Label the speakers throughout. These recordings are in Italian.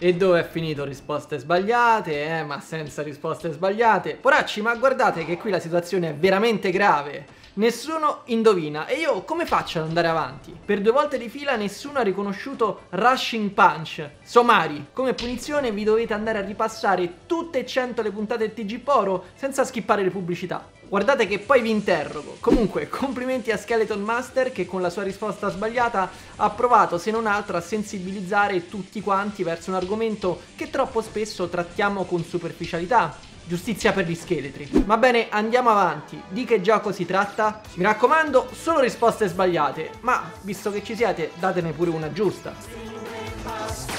Speaker 1: E dove è finito risposte sbagliate, eh? Ma senza risposte sbagliate. Poracci, ma guardate che qui la situazione è veramente grave. Nessuno indovina e io come faccio ad andare avanti? Per due volte di fila nessuno ha riconosciuto Rushing Punch. Somari, come punizione vi dovete andare a ripassare tutte e 100 le puntate del TG Poro senza skippare le pubblicità. Guardate che poi vi interrogo. Comunque, complimenti a Skeleton Master che con la sua risposta sbagliata ha provato, se non altro, a sensibilizzare tutti quanti verso un argomento che troppo spesso trattiamo con superficialità. Giustizia per gli scheletri. Va bene, andiamo avanti. Di che gioco si tratta? Mi raccomando, solo risposte sbagliate. Ma, visto che ci siete, datene pure una giusta.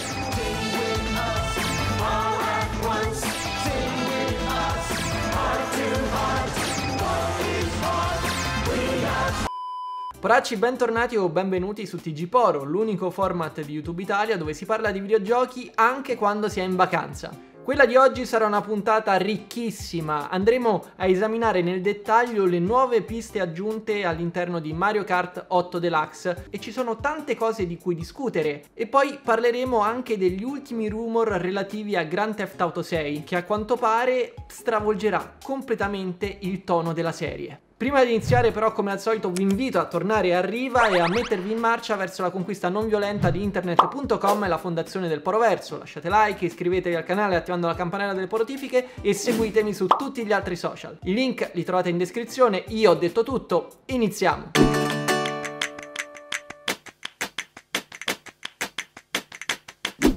Speaker 1: Poracci, bentornati o benvenuti su TG Poro, l'unico format di YouTube Italia dove si parla di videogiochi anche quando si è in vacanza. Quella di oggi sarà una puntata ricchissima, andremo a esaminare nel dettaglio le nuove piste aggiunte all'interno di Mario Kart 8 Deluxe e ci sono tante cose di cui discutere e poi parleremo anche degli ultimi rumor relativi a Grand Theft Auto 6 che a quanto pare stravolgerà completamente il tono della serie. Prima di iniziare però come al solito vi invito a tornare a riva e a mettervi in marcia verso la conquista non violenta di internet.com e la fondazione del Poroverso. Lasciate like, iscrivetevi al canale attivando la campanella delle porotifiche e seguitemi su tutti gli altri social. I link li trovate in descrizione, io ho detto tutto, iniziamo!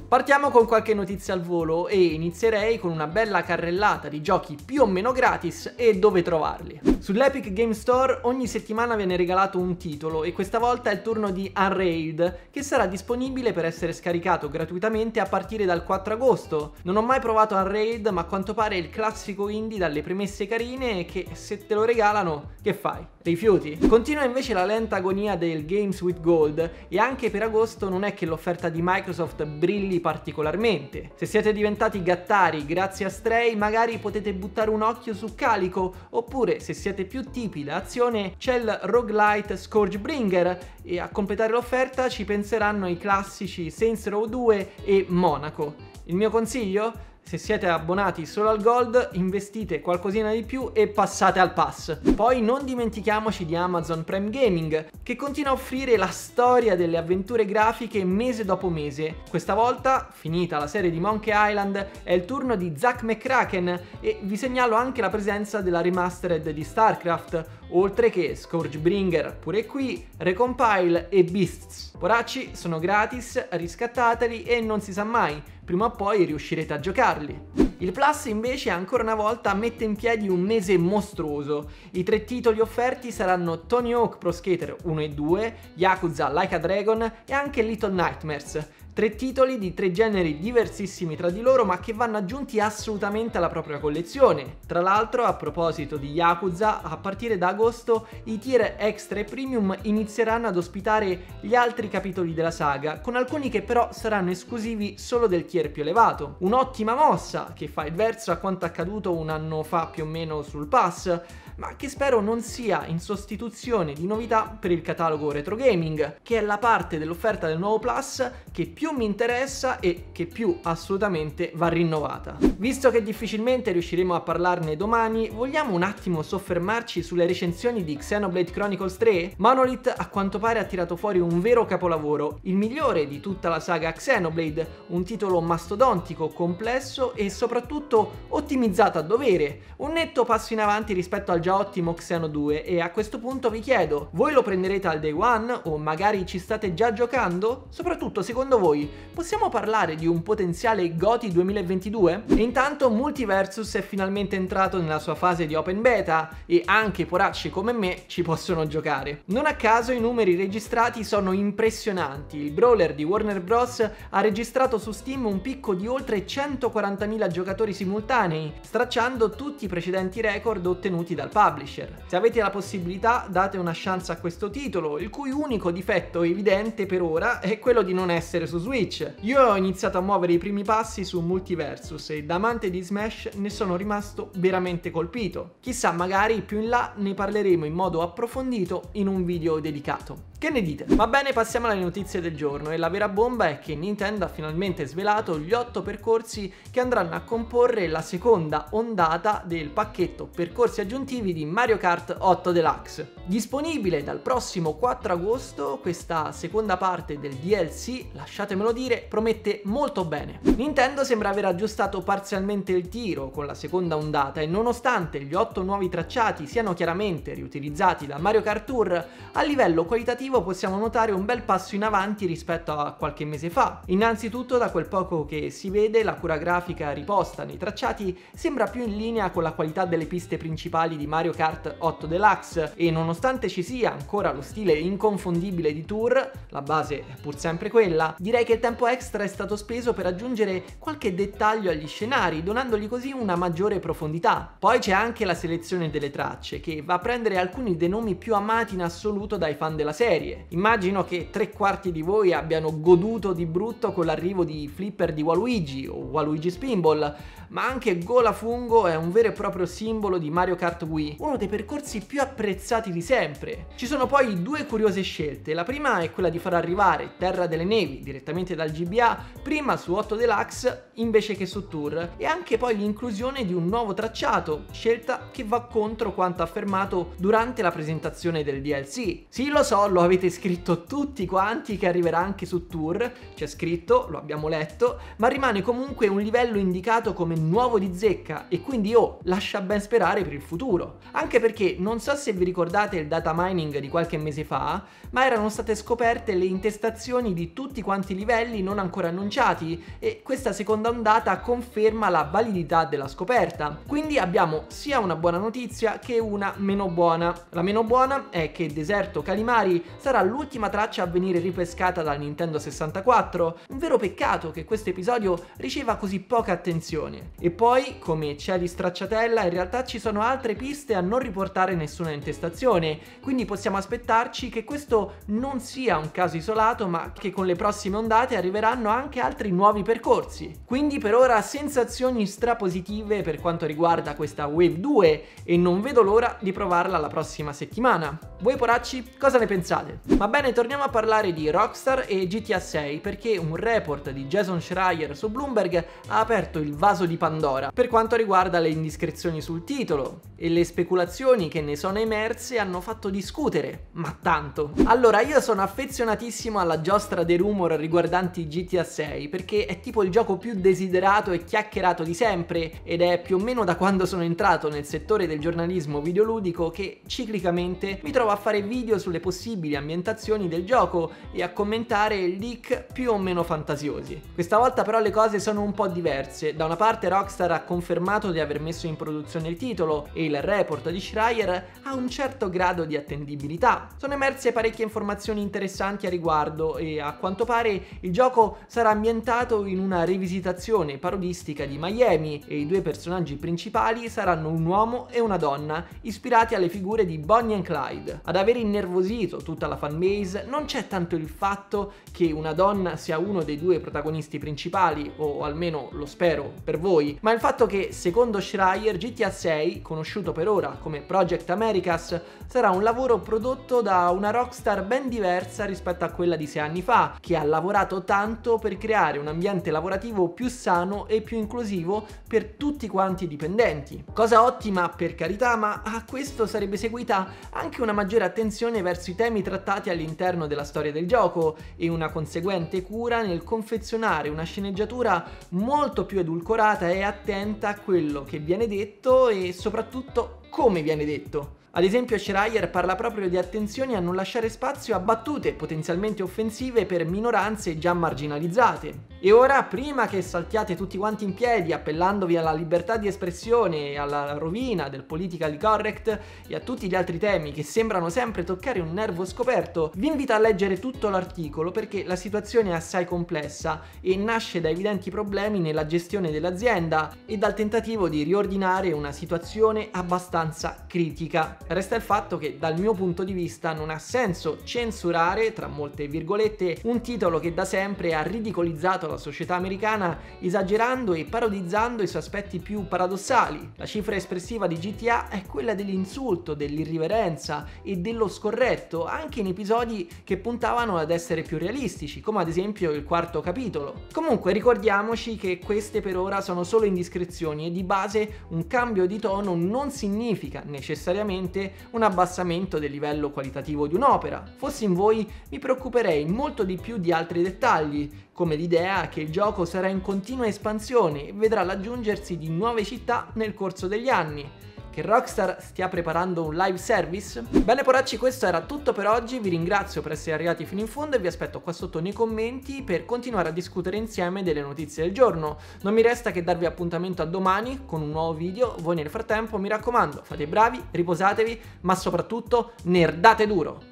Speaker 1: Partiamo con qualche notizia al volo e inizierei con una bella carrellata di giochi più o meno gratis e dove trovarli. Sull'Epic Game Store ogni settimana viene regalato un titolo e questa volta è il turno di Unrailed che sarà disponibile per essere scaricato gratuitamente a partire dal 4 agosto. Non ho mai provato Unrailed ma a quanto pare è il classico indie dalle premesse carine che se te lo regalano che fai? Rifiuti? Continua invece la lenta agonia del Games with Gold e anche per agosto non è che l'offerta di Microsoft brilli particolarmente. Se siete diventati gattari grazie a Stray, magari potete buttare un occhio su Calico, oppure se siete più tipi da azione c'è il roguelite Scourgebringer e a completare l'offerta ci penseranno i classici Saints Row 2 e Monaco. Il mio consiglio? Se siete abbonati solo al Gold, investite qualcosina di più e passate al pass. Poi non dimentichiamoci di Amazon Prime Gaming, che continua a offrire la storia delle avventure grafiche mese dopo mese. Questa volta, finita la serie di Monkey Island, è il turno di Zack McCracken e vi segnalo anche la presenza della remastered di StarCraft, oltre che Scourgebringer, pure qui, Recompile e Beasts. Poracci sono gratis, riscattateli e non si sa mai, prima o poi riuscirete a giocarli. Il Plus invece ancora una volta mette in piedi un mese mostruoso. I tre titoli offerti saranno Tony Hawk Pro Skater 1 e 2, Yakuza Like a Dragon e anche Little Nightmares. Tre titoli di tre generi diversissimi tra di loro ma che vanno aggiunti assolutamente alla propria collezione. Tra l'altro a proposito di Yakuza, a partire da agosto i tier extra e premium inizieranno ad ospitare gli altri capitoli della saga, con alcuni che però saranno esclusivi solo del tier più elevato. Un'ottima mossa che fa il verso a quanto accaduto un anno fa più o meno sul pass, ma che spero non sia in sostituzione di novità per il catalogo retro gaming, che è la parte dell'offerta del nuovo Plus che più mi interessa e che più assolutamente va rinnovata. Visto che difficilmente riusciremo a parlarne domani, vogliamo un attimo soffermarci sulle recensioni di Xenoblade Chronicles 3? Monolith a quanto pare ha tirato fuori un vero capolavoro, il migliore di tutta la saga Xenoblade, un titolo mastodontico, complesso e soprattutto ottimizzato a dovere, un netto passo in avanti rispetto al già ottimo Xeno 2 e a questo punto vi chiedo, voi lo prenderete al day one o magari ci state già giocando? Soprattutto secondo voi, possiamo parlare di un potenziale GOTY 2022? E intanto Multiversus è finalmente entrato nella sua fase di open beta e anche poracci come me ci possono giocare. Non a caso i numeri registrati sono impressionanti, il brawler di Warner Bros. ha registrato su Steam un picco di oltre 140.000 giocatori simultanei, stracciando tutti i precedenti record ottenuti dal publisher. Se avete la possibilità date una chance a questo titolo, il cui unico difetto evidente per ora è quello di non essere su Switch. Io ho iniziato a muovere i primi passi su Multiversus e da amante di Smash ne sono rimasto veramente colpito. Chissà, magari più in là ne parleremo in modo approfondito in un video dedicato. Che ne dite? Va bene, passiamo alle notizie del giorno e la vera bomba è che Nintendo ha finalmente svelato gli 8 percorsi che andranno a comporre la seconda ondata del pacchetto percorsi aggiuntivi di Mario Kart 8 Deluxe. Disponibile dal prossimo 4 agosto, questa seconda parte del DLC, lasciatemelo dire, promette molto bene. Nintendo sembra aver aggiustato parzialmente il tiro con la seconda ondata e nonostante gli 8 nuovi tracciati siano chiaramente riutilizzati da Mario Kart Tour, a livello qualitativo possiamo notare un bel passo in avanti rispetto a qualche mese fa. Innanzitutto da quel poco che si vede la cura grafica riposta nei tracciati sembra più in linea con la qualità delle piste principali di Mario Kart 8 Deluxe e nonostante ci sia ancora lo stile inconfondibile di Tour, la base è pur sempre quella, direi che il tempo extra è stato speso per aggiungere qualche dettaglio agli scenari, donandogli così una maggiore profondità. Poi c'è anche la selezione delle tracce, che va a prendere alcuni dei nomi più amati in assoluto dai fan della serie. Immagino che tre quarti di voi abbiano goduto di brutto con l'arrivo di Flipper di Waluigi o Waluigi Spinball, ma anche Gola Fungo è un vero e proprio simbolo di Mario Kart Wii, uno dei percorsi più apprezzati di sempre. Ci sono poi due curiose scelte, la prima è quella di far arrivare Terra delle Nevi direttamente dal GBA prima su 8 Deluxe invece che su Tour e anche poi l'inclusione di un nuovo tracciato, scelta che va contro quanto affermato durante la presentazione del DLC. Sì, lo so, lo avete scritto tutti quanti che arriverà anche su Tour, c'è scritto, lo abbiamo letto, ma rimane comunque un livello indicato come nuovo di zecca e quindi oh, lascia ben sperare per il futuro. Anche perché non so se vi ricordate il data mining di qualche mese fa, ma erano state scoperte le intestazioni di tutti quanti i livelli non ancora annunciati e questa seconda ondata conferma la validità della scoperta. Quindi abbiamo sia una buona notizia che una meno buona. La meno buona è che Deserto Calimari sarà l'ultima traccia a venire ripescata dal Nintendo 64, un vero peccato che questo episodio riceva così poca attenzione. E poi, come c'è di stracciatella, in realtà ci sono altre piste a non riportare nessuna intestazione, quindi possiamo aspettarci che questo non sia un caso isolato, ma che con le prossime ondate arriveranno anche altri nuovi percorsi. Quindi per ora sensazioni strapositive per quanto riguarda questa Wave 2 e non vedo l'ora di provarla la prossima settimana. Voi poracci cosa ne pensate? Va bene, torniamo a parlare di Rockstar e GTA 6 perché un report di Jason Schreier su Bloomberg ha aperto il vaso di Pandora per quanto riguarda le indiscrezioni sul titolo e le speculazioni che ne sono emerse hanno fatto discutere, ma tanto. Allora, io sono affezionatissimo alla giostra dei rumor riguardanti GTA 6 perché è tipo il gioco più desiderato e chiacchierato di sempre ed è più o meno da quando sono entrato nel settore del giornalismo videoludico che ciclicamente mi trovo a fare video sulle possibili ambientazioni del gioco e a commentare leak più o meno fantasiosi. Questa volta però le cose sono un po' diverse. Da una parte Rockstar ha confermato di aver messo in produzione il titolo e il report di Schreier ha un certo grado di attendibilità. Sono emerse parecchie informazioni interessanti a riguardo e a quanto pare il gioco sarà ambientato in una rivisitazione parodistica di Miami e i due personaggi principali saranno un uomo e una donna ispirati alle figure di Bonnie e Clyde. Ad aver innervosito tutta la fanbase non c'è tanto il fatto che una donna sia uno dei due protagonisti principali, o almeno lo spero per voi, ma il fatto che secondo Schreier GTA 6, conosciuto per ora come Project Americas, sarà un lavoro prodotto da una rockstar ben diversa rispetto a quella di sei anni fa, che ha lavorato tanto per creare un ambiente lavorativo più sano e più inclusivo per tutti quanti i dipendenti. Cosa ottima per carità, ma a questo sarebbe seguita anche una maggiore attenzione verso i temi trattati all'interno della storia del gioco e una conseguente cura nel confezionare una sceneggiatura molto più edulcorata e attenta a quello che viene detto e soprattutto come viene detto. Ad esempio Schreier parla proprio di attenzione a non lasciare spazio a battute potenzialmente offensive per minoranze già marginalizzate. E ora, prima che saltiate tutti quanti in piedi appellandovi alla libertà di espressione e alla rovina del politically correct e a tutti gli altri temi che sembrano sempre toccare un nervo scoperto, vi invito a leggere tutto l'articolo perché la situazione è assai complessa e nasce da evidenti problemi nella gestione dell'azienda e dal tentativo di riordinare una situazione abbastanza critica. Resta il fatto che dal mio punto di vista non ha senso censurare, tra molte virgolette, un titolo che da sempre ha ridicolizzato la società americana esagerando e parodizzando i suoi aspetti più paradossali. La cifra espressiva di GTA è quella dell'insulto, dell'irriverenza e dello scorretto, anche in episodi che puntavano ad essere più realistici, come ad esempio il quarto capitolo. Comunque ricordiamoci che queste per ora sono solo indiscrezioni e di base un cambio di tono non significa necessariamente un abbassamento del livello qualitativo di un'opera. Fossi in voi mi preoccuperei molto di più di altri dettagli, come l'idea che il gioco sarà in continua espansione e vedrà l'aggiungersi di nuove città nel corso degli anni che Rockstar stia preparando un live service? Bene poracci, questo era tutto per oggi, vi ringrazio per essere arrivati fino in fondo e vi aspetto qua sotto nei commenti per continuare a discutere insieme delle notizie del giorno. Non mi resta che darvi appuntamento a domani con un nuovo video, voi nel frattempo mi raccomando fate bravi, riposatevi, ma soprattutto nerdate duro.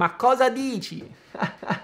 Speaker 1: Ma cosa dici?